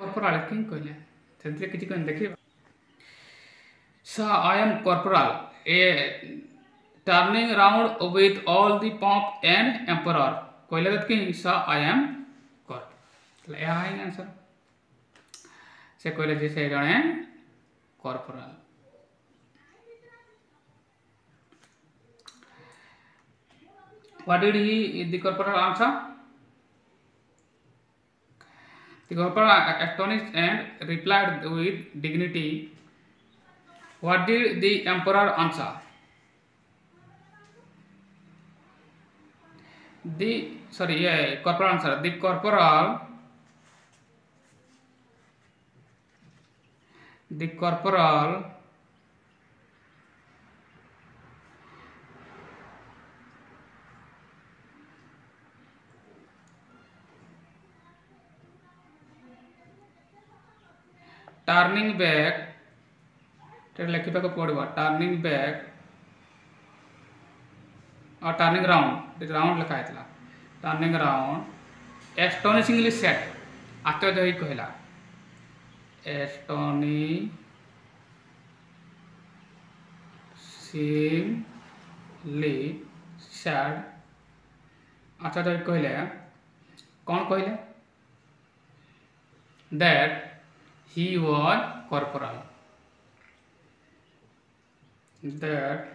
corporal କିଂ କହିଲେ ସେଥିରେ କିଛି କଣ ଦେଖିବା so i am corporal a turning round with all the pomp and emperor କହିଲେ ତ କି so i am corporal ତାହେଲେ ଏହା ହିଁ ଆନ୍ସର ସେ କହିଲେ ଯେ ସେ ଜଣେ corporal what did he the corporal answer The corporal astonished and replied with dignity, What did the emperor answer? The sorry, yeah, corporal answer. The corporal the corporal turning back लिखा पड़ा turning back और turning round round लिखाई turning round astonishingly set आश्चर्य ही कहला। एस्टोनी set आश्चर्य कहले। कौन कहले? That he was corporal. That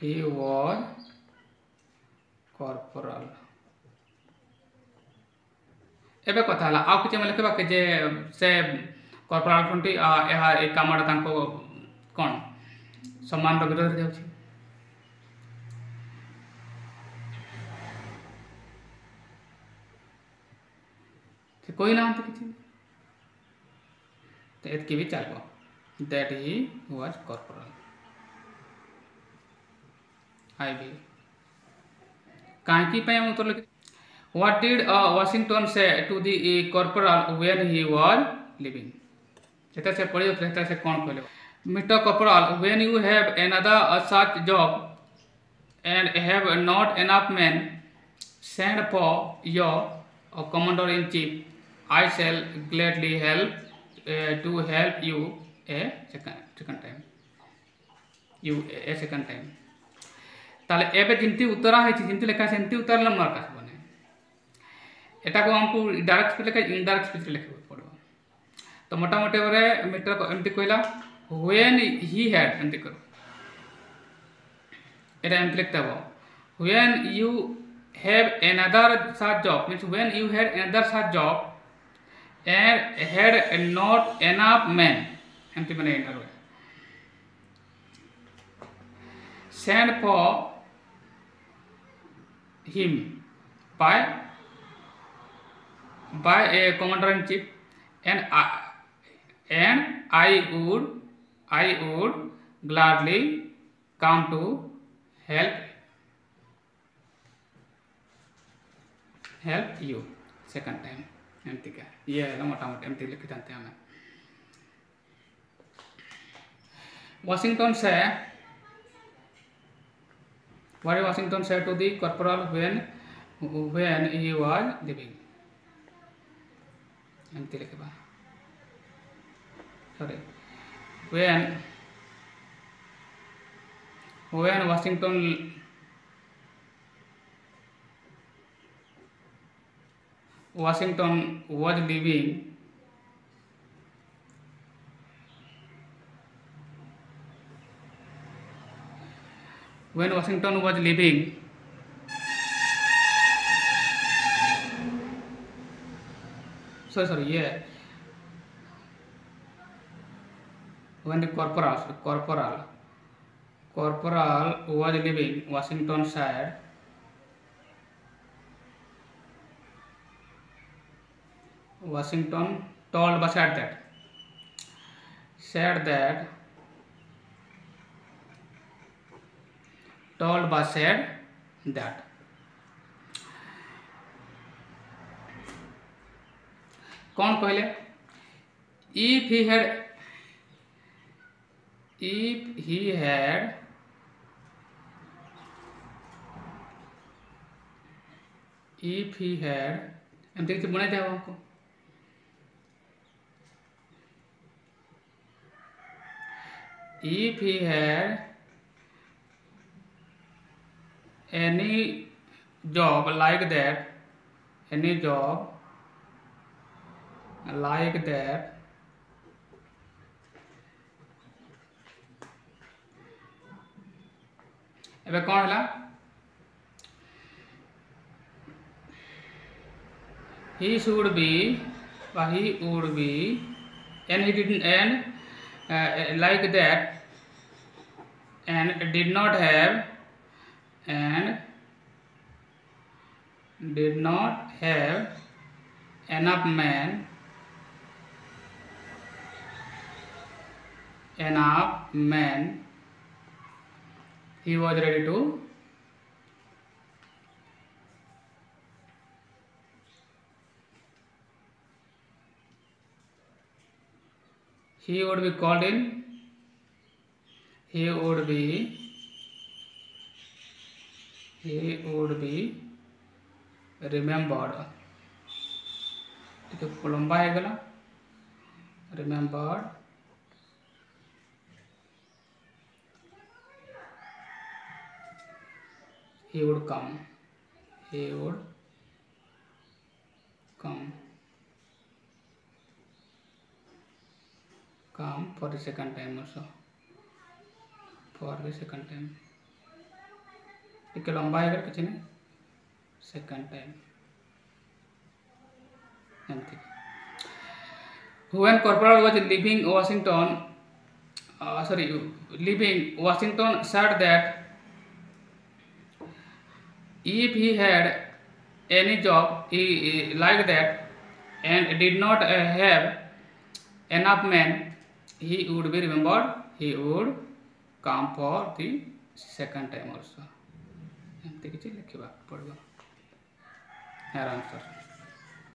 he was corporal. एबे कथा हला आ किसी में लिखा के जे से कॉर्पोरल कर्पोराल आ यहाँ एक कामडा तांको कोन? सम्मान रो विरोध जाऊँगी कोई नाम तो किछी एतकी भी चलो दैट ही वाज कॉर्पोरल आई हम उत्तर लिखे व्हाट डिड वाशिंगटन से to the corporal when he was living जेता से पढ़ी होते से कौन कहले mister corporal when you have another such job and have not enough man send for your commander in chief I shall gladly help to help you a second second time. You a second time. ताले एबे जिंती उत्तर आछि जिंती लेखा सेंती उत्तर ल mark आछ बने। एटा को हमकु डायरेक्ट स्पीच लेखा इनडायरेक्ट स्पीच लेखे पड़ो। तो मोटा मोटे बरे मीटर को एंटी कोइला व्हेन ही हैड एंटी करो। एरा एंटी लिखता बो when you have another such job means when you had another such job not enough man एमती मैंने इंटर हुआ him a commander in chief and and I would I would gladly come to help help you second time एमटी का है Washington से वरी Washington से to the corporal when when he was living MT लिख के बा sorry Washington Washington was living when Washington was living sorry sorry yeah when the corporal corporal corporal was living Washington said Washington told but said that said that told but said that कौन कहले if he had if he had if he had um देखिए बनाए थे आपको if he had any job like that any job like that एबे कौन है he should be or he would be and he didn't and uh, like that and did not have and did not have enough men enough men he was ready to he would be called in he would be he would be remembered ठीक है लंबा है गला remembered he would come he would come for the second time also for the second time ଟିକେ ଲମ୍ବା ହେଇଗଲା କିଛି ନାହିଁ ସେକେଣ୍ଡ ଟାଇମ୍ ଏମିତି when corporal was leaving washington uh, sorry leaving washington said that if he had any job he, he like that and did not uh, have enough men he would be remembered he would come for the second time also ଏମିତି କିଛି ଲେଖିବାକୁ ପଡ଼ିବ ଏହାର answer